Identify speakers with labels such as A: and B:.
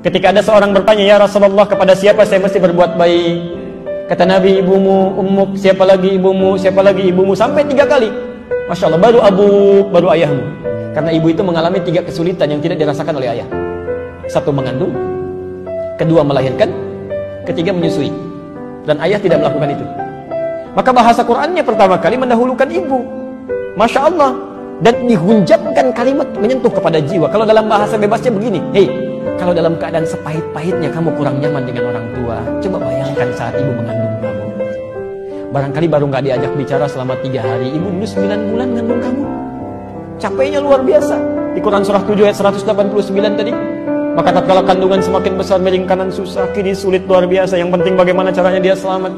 A: Ketika ada seorang bertanya, Ya Rasulullah, kepada siapa saya mesti berbuat baik? Kata Nabi, ibumu, ummuk, siapa lagi ibumu, siapa lagi ibumu, sampai tiga kali. Masya Allah, baru abu, baru ayahmu. Karena ibu itu mengalami tiga kesulitan yang tidak dirasakan oleh ayah. Satu mengandung, kedua melahirkan, ketiga menyusui. Dan ayah tidak melakukan itu. Maka bahasa Qurannya pertama kali mendahulukan ibu. Masya Allah. Dan dihunjamkan kalimat menyentuh kepada jiwa. Kalau dalam bahasa bebasnya begini, hei, kalau dalam keadaan sepahit-pahitnya kamu kurang nyaman dengan orang tua, coba bayangkan saat ibu mengandung kamu. Barangkali baru nggak diajak bicara selama tiga hari, ibu dulu sembilan bulan mengandung kamu. Capeknya luar biasa. Di Quran Surah 7 ayat 189 tadi. Maka tatkala kandungan semakin besar, miring kanan susah, kiri sulit luar biasa. Yang penting bagaimana caranya dia selamat.